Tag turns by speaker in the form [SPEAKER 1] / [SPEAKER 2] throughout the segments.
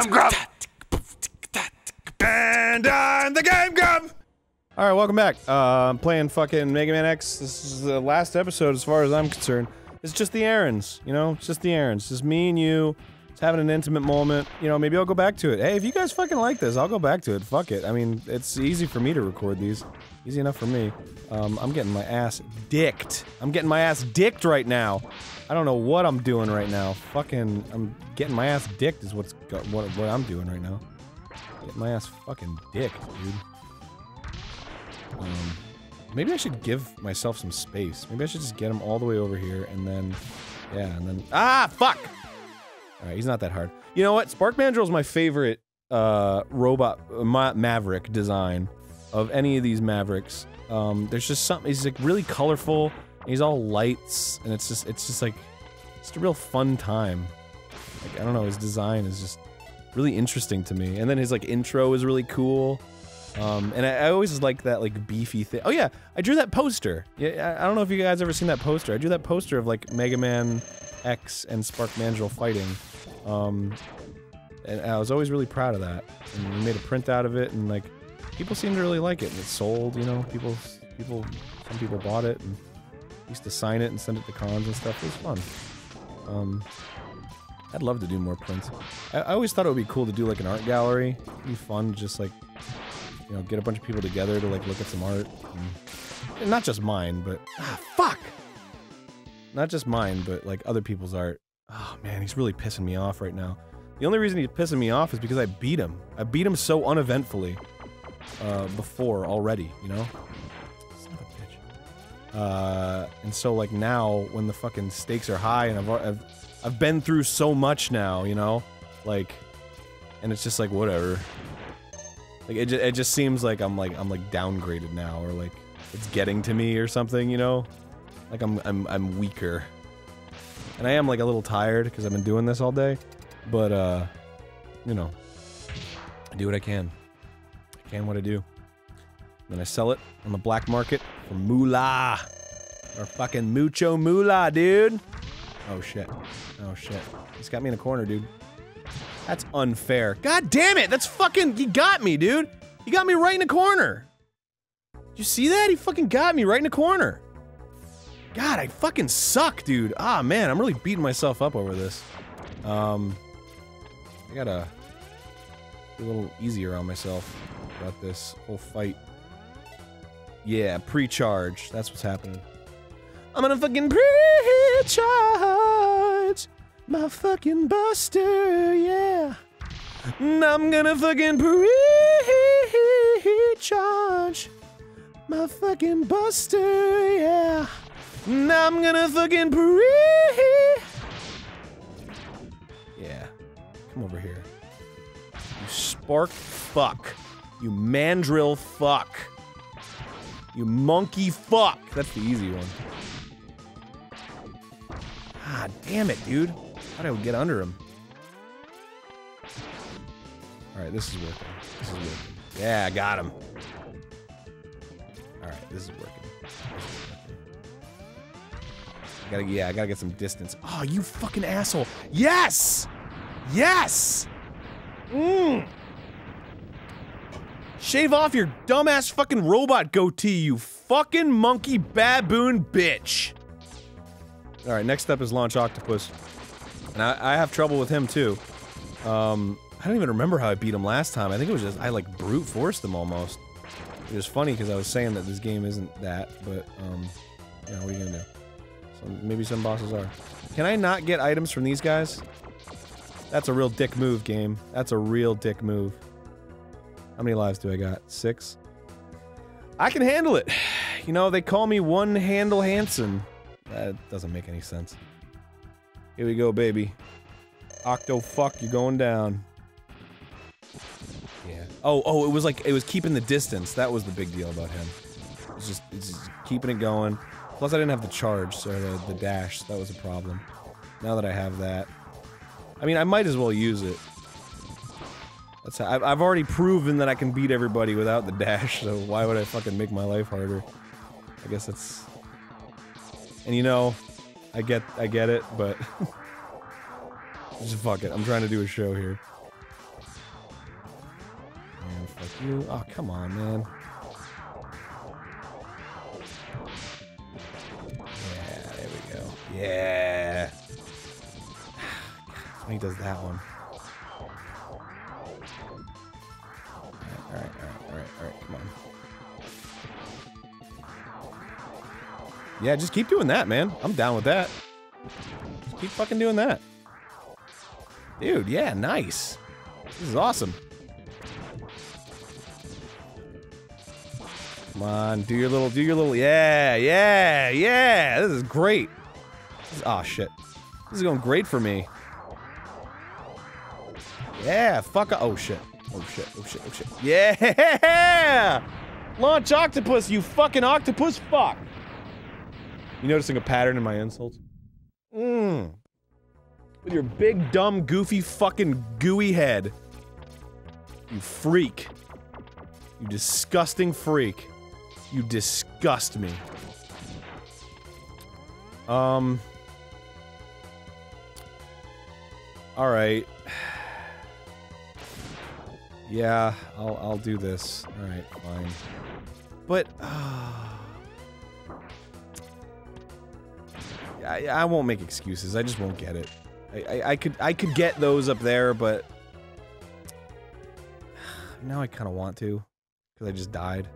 [SPEAKER 1] Game Grump. And I'm the Game Grump. All right, welcome back. Uh, I'm playing fucking Mega Man X. This is the last episode, as far as I'm concerned. It's just the errands, you know. It's just the errands. Just me and you. It's having an intimate moment. You know, maybe I'll go back to it. Hey, if you guys fucking like this, I'll go back to it. Fuck it. I mean, it's easy for me to record these. Easy enough for me. Um, I'm getting my ass dicked. I'm getting my ass dicked right now. I don't know what I'm doing right now. Fucking, I'm getting my ass dicked is what's what what I'm doing right now. Get my ass fucking dicked, dude. Um, maybe I should give myself some space. Maybe I should just get him all the way over here and then, yeah, and then ah fuck. All right, he's not that hard. You know what? Spark Mandrill is my favorite uh, robot uh, ma Maverick design of any of these Mavericks. Um, there's just something. He's like really colorful. He's all lights, and it's just it's just like it's a real fun time. Like I don't know, his design is just really interesting to me. And then his like intro is really cool. Um, and I, I always like that like beefy thing. Oh yeah, I drew that poster. Yeah, I, I don't know if you guys ever seen that poster. I drew that poster of like Mega Man X and Spark Mandrill fighting. Um, and I was always really proud of that. And we made a print out of it, and like people seemed to really like it. And it sold. You know, people, people, some people bought it and used to sign it and send it to cons and stuff. It was fun. Um, I'd love to do more prints. I, I always thought it would be cool to do like an art gallery. It'd be fun, to just like you know, get a bunch of people together to like look at some art. And, and not just mine, but ah, fuck. Not just mine, but like other people's art. Oh man, he's really pissing me off right now. The only reason he's pissing me off is because I beat him. I beat him so uneventfully uh, before already, you know. Uh, and so like now, when the fucking stakes are high, and I've I've I've been through so much now, you know, like, and it's just like whatever. Like it, ju it just seems like I'm like I'm like downgraded now, or like it's getting to me or something, you know? Like I'm I'm I'm weaker, and I am like a little tired because I've been doing this all day, but uh, you know, I do what I can. I can what I do. Then I sell it on the black market for moolah, or fucking mucho moolah, dude. Oh shit. Oh shit. He's got me in a corner, dude. That's unfair. God damn it! That's fucking. He got me, dude. He got me right in the corner. Did you see that? He fucking got me right in the corner. God, I fucking suck, dude. Ah, man, I'm really beating myself up over this. Um, I gotta be a little easier on myself about this whole fight. Yeah, pre-charge. That's what's happening. I'm gonna fucking pre-charge my fucking buster, yeah. And I'm gonna fucking pre-charge my fucking buster, yeah. And I'm gonna fucking pre. Yeah, come over here. You spark fuck. You mandrill fuck. You monkey fuck. That's the easy one. Ah, damn it, dude. Thought I would get under him. Alright, this is working. This is working. Yeah, I got him. Alright, this is working. This is working. I gotta, yeah, I gotta get some distance. Oh, you fucking asshole. Yes! Yes! Mmm! Shave off your dumbass fucking robot goatee, you fucking monkey baboon bitch! Alright, next up is Launch Octopus. And I, I have trouble with him too. Um, I don't even remember how I beat him last time. I think it was just, I like brute forced him almost. It was funny because I was saying that this game isn't that, but, um, know, what are you gonna do? Maybe some bosses are. Can I not get items from these guys? That's a real dick move, game. That's a real dick move. How many lives do I got? Six? I can handle it. You know, they call me One Handle Hanson. That doesn't make any sense. Here we go, baby. Octo fuck, you're going down. Yeah. Oh, oh, it was like, it was keeping the distance. That was the big deal about him. It's just, it's just keeping it going. Plus, I didn't have the charge, so the, the dash, that was a problem. Now that I have that. I mean, I might as well use it. That's how, I've, I've already proven that I can beat everybody without the dash, so why would I fucking make my life harder? I guess that's... And you know, I get, I get it, but... just fuck it, I'm trying to do a show here. fuck you. Oh, come on, man. Yeah, there we go. Yeah. He does that one. Alright, come on. Yeah, just keep doing that, man. I'm down with that. Just keep fucking doing that. Dude, yeah, nice. This is awesome. Come on, do your little, do your little, yeah, yeah, yeah. This is great. Oh shit, this is going great for me. Yeah, fuck. Oh shit. Oh shit. Oh shit. Oh shit. Yeah! Launch octopus, you fucking octopus fuck. You noticing a pattern in my insults? Mmm. With your big, dumb, goofy, fucking gooey head. You freak. You disgusting freak. You disgust me. Um. Alright. Yeah, I'll, I'll do this. Alright, fine. But, uh, I, I won't make excuses. I just won't get it. I, I, I could I could get those up there, but now I kind of want to because I just died.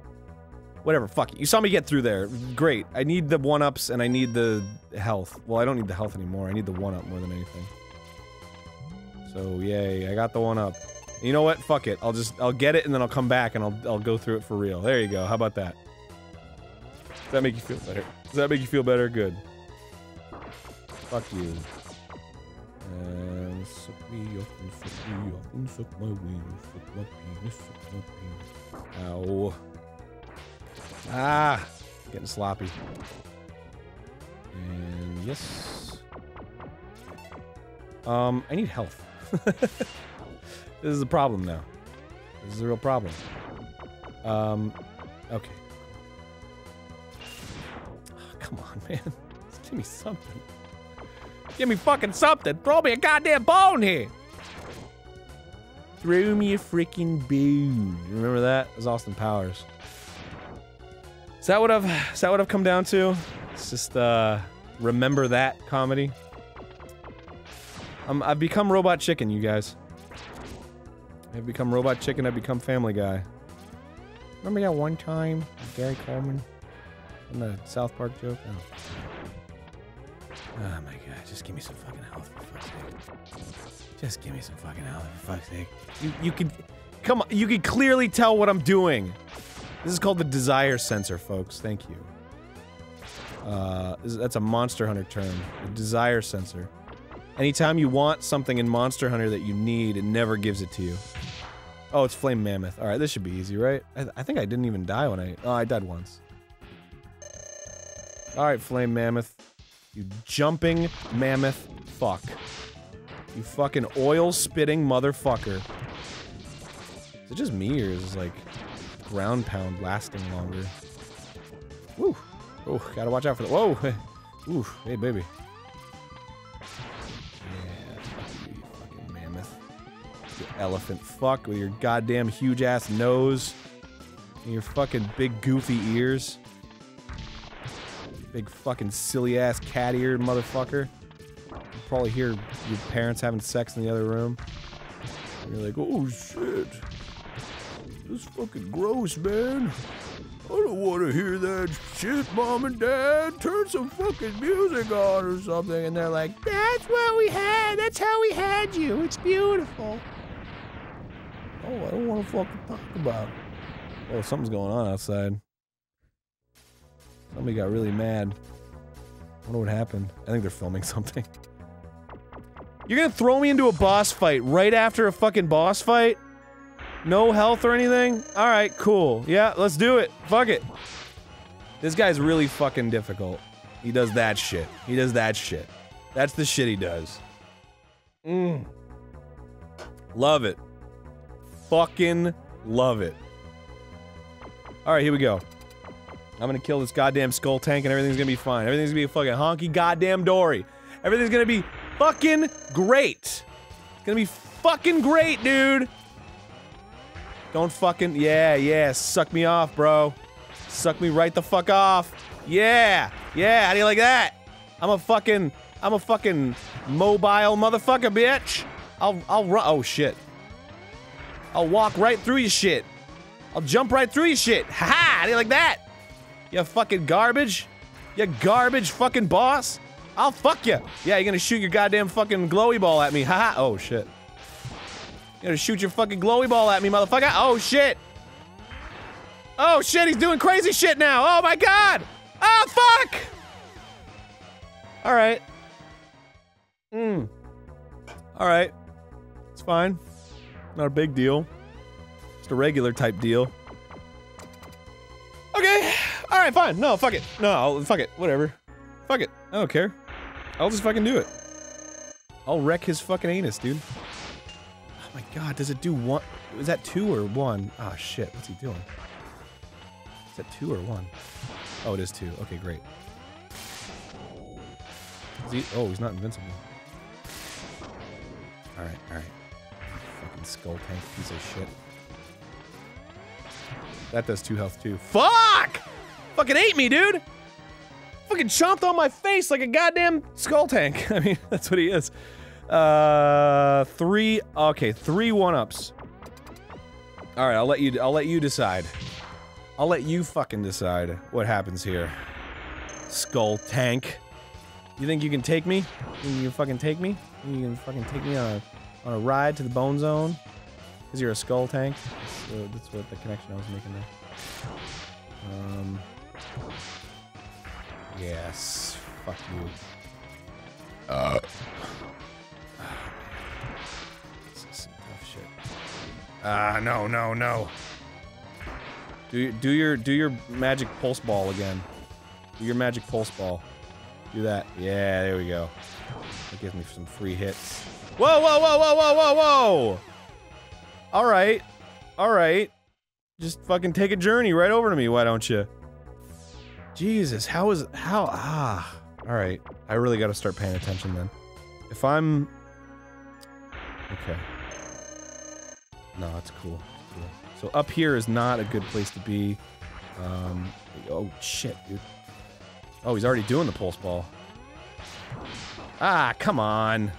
[SPEAKER 1] Whatever, fuck it. You saw me get through there. Great. I need the one-ups and I need the health. Well, I don't need the health anymore. I need the one-up more than anything. So, yay. I got the one-up. You know what? Fuck it. I'll just I'll get it and then I'll come back and I'll I'll go through it for real. There you go. How about that? Does that make you feel better? Does that make you feel better? Good. Fuck you. And suck me up and suck me up and suck my wings, suck my penis, suck my penis. Ow. Ah! Getting sloppy. And yes. Um, I need health. This is a problem now. This is a real problem. Um, okay. Oh, come on, man. Just give me something. Give me fucking something. Throw me a goddamn bone here. Throw me a freaking bone. Remember that? It was Austin Powers. Is that what I've is that what I've come down to? It's just uh remember that comedy. I've become Robot Chicken, you guys. I've become Robot Chicken, I've become Family Guy. Remember that one time Gary Coleman? In the South Park joke? Oh. oh my god, just give me some fucking health for fuck's sake. Just give me some fucking health for fuck's sake. You, you can... Come on, you can clearly tell what I'm doing. This is called the desire sensor, folks. Thank you. Uh, that's a Monster Hunter term. The desire sensor. Anytime you want something in Monster Hunter that you need, it never gives it to you. Oh, it's Flame Mammoth. Alright, this should be easy, right? I, th I, think I didn't even die when I... Oh, I died once. Alright, Flame Mammoth. You jumping mammoth fuck. You fucking oil-spitting motherfucker. Is it just me, or is like ground pound lasting longer? Woo! Oh, gotta watch out for the- Whoa! Ooh, hey baby. Elephant fuck with your goddamn huge ass nose and your fucking big goofy ears. Big fucking silly ass cat eared motherfucker. You probably hear your parents having sex in the other room. And you're like, oh shit. This fucking gross, man. I don't want to hear that shit, mom and dad. Turn some fucking music on or something. And they're like, that's what we had. That's how we had you. It's beautiful. Oh, I don't want to fucking talk about. Oh, something's going on outside. Somebody got really mad. I wonder what happened. I think they're filming something. You're gonna throw me into a boss fight right after a fucking boss fight? No health or anything? Alright, cool. Yeah, let's do it. Fuck it. This guy's really fucking difficult. He does that shit. He does that shit. That's the shit he does. Mmm. Love it fucking love it. Alright, here we go. I'm gonna kill this goddamn skull tank and everything's gonna be fine. Everything's gonna be a fucking honky goddamn dory. Everything's gonna be fucking great. It's gonna be fucking great, dude. Don't fucking yeah, yeah, suck me off, bro. Suck me right the fuck off. Yeah, yeah. How do you like that? I'm a fucking, I'm a fucking mobile motherfucker, bitch. I'll, I'll run. Oh shit. I'll walk right through your shit. I'll jump right through your shit. Ha ha! How do you like that? You fucking garbage. You garbage fucking boss. I'll fuck you. Yeah, you're gonna shoot your goddamn fucking glowy ball at me. Ha ha. Oh shit. You're gonna shoot your fucking glowy ball at me, motherfucker. Oh shit. Oh shit, he's doing crazy shit now. Oh my god. Oh fuck. All right. Hmm. All right. It's fine. Not a big deal. Just a regular type deal. Okay. All right, fine. No, fuck it. No, I'll, fuck it. Whatever. Fuck it. I don't care. I'll just fucking do it. I'll wreck his fucking anus, dude. Oh my god, does it do one? Is that two or one? Ah, oh, shit. What's he doing? Is that two or one? Oh, it is two. Okay, great. He, oh, he's not invincible. Alright, alright. Skull tank piece of shit. That does two health too. Fuck! Fucking ate me, dude! Fucking chomped on my face like a goddamn skull tank. I mean, that's what he is. Uh, three. Okay, three one-ups. All right, I'll let you. I'll let you decide. I'll let you fucking decide what happens here. Skull tank. You think you can take me? You you can fucking take me? You can fucking take me on a on a ride to the bone zone? Cause you're a skull tank. That's, uh, that's what the connection I was making there. Um. Yes. Fuck you. Uh. This is some tough shit. Ah, uh, no, no, no. Do do your do your magic pulse ball again. Do your magic pulse ball. Do that. Yeah, there we go. That gives me some free hits. Whoa, whoa, whoa, whoa, whoa, whoa, whoa! All right, all right. Just fucking take a journey right over to me, why don't you? Jesus, how is how ah? All right, I really got to start paying attention then. If I'm okay, no, that's cool. cool. So up here is not a good place to be. Um, oh shit, dude. Oh, he's already doing the pulse ball. Ah, come on.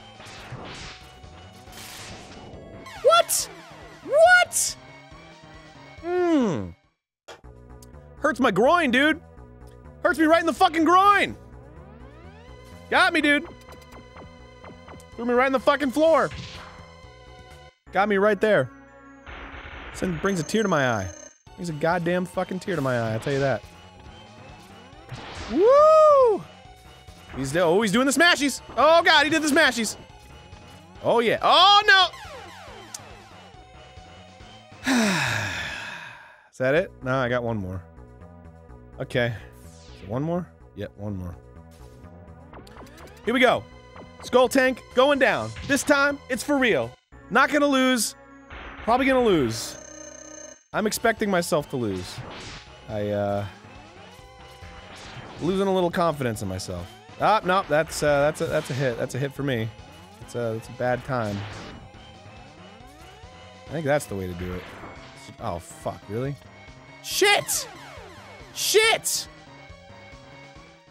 [SPEAKER 1] Hurts my groin, dude. Hurts me right in the fucking groin. Got me, dude. Threw me right in the fucking floor. Got me right there. Send brings a tear to my eye. Brings a goddamn fucking tear to my eye, I'll tell you that. Woo! He's oh, he's doing the smashies. Oh god, he did the smashies. Oh yeah. Oh no! Is that it? No, I got one more. Okay. one more? Yep, one more. Here we go. Skull Tank going down. This time, it's for real. Not gonna lose. Probably gonna lose. I'm expecting myself to lose. I, uh... Losing a little confidence in myself. Ah, no, that's, uh, that's a, that's a hit. That's a hit for me. It's a, it's a bad time. I think that's the way to do it. Oh, fuck, really? Shit! Shit!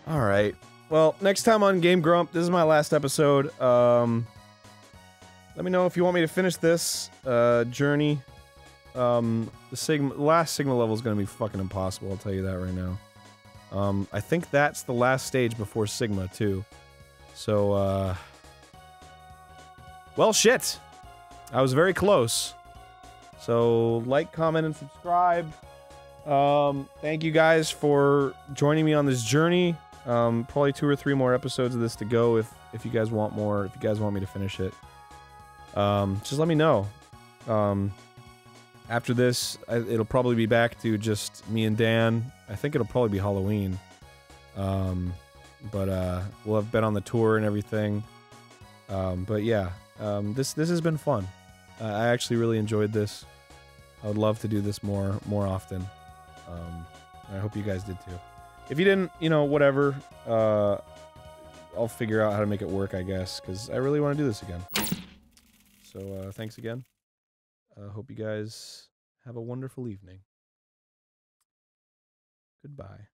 [SPEAKER 1] Alright. Well, next time on Game Grump, this is my last episode. Um, let me know if you want me to finish this uh, journey um, the Sigma, last Sigma level is going to be fucking impossible, I'll tell you that right now. Um, I think that's the last stage before Sigma, too. So, uh... Well, shit! I was very close. So, like, comment, and subscribe. Um, thank you guys for joining me on this journey. Um, probably two or three more episodes of this to go if, if you guys want more, if you guys want me to finish it. Um, just let me know. Um, after this, it'll probably be back to just me and Dan. I think it'll probably be Halloween. Um, but uh, we'll have been on the tour and everything. Um, but yeah, um, this this has been fun. Uh, I actually really enjoyed this. I would love to do this more more often. Um, I hope you guys did too. If you didn't, you know, whatever. Uh, I'll figure out how to make it work, I guess, because I really want to do this again. So uh, thanks again. Uh, hope you guys Have a wonderful evening. Goodbye.